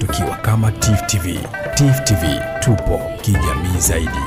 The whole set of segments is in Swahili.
tukiwa kama TIFF TV. TIFF TV tupo kijamii zaidi.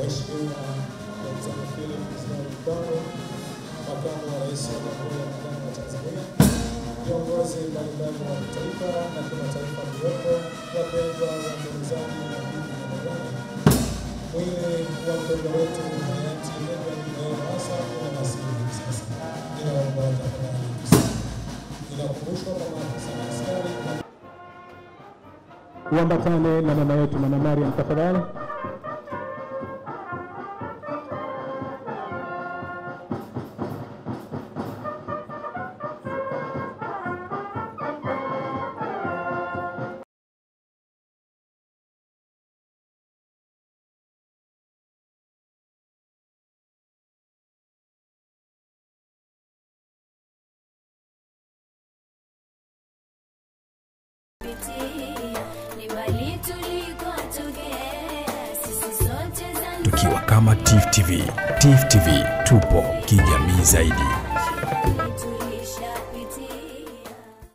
Mheshimiwa Daktari Philip Ismail Mpango, Makamu wa Rais wa Jamhuri ya Muungano wa Tanzania, viongozi mbalimbali wa kitaifa na kimataifa mliopo, wapendwa waombolezaji na ndugu na mabwana, mwili wa mpendwa wetu hayati Edward Moyo Lowassa unawasili hivi sasa. Ninaomba tafadhali inakumbushwa kwa maafisa askari Uambatane na mama yetu Mama Mariam tafadhali. Tukiwa kama TIFF TV. TIFF TV tupo kijamii zaidi.